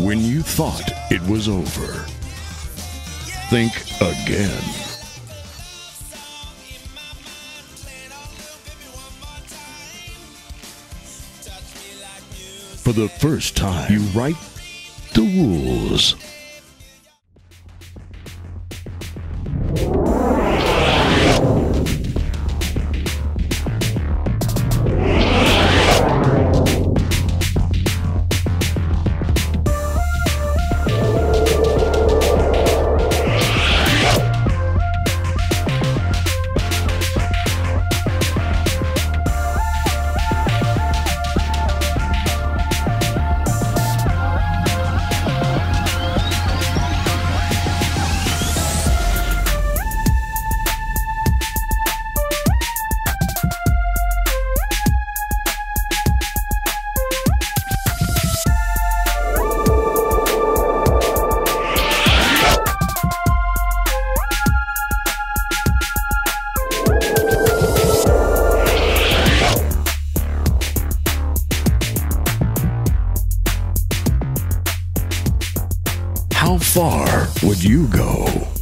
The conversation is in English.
When you thought it was over, think again. For the first time, you write the rules. How far would you go?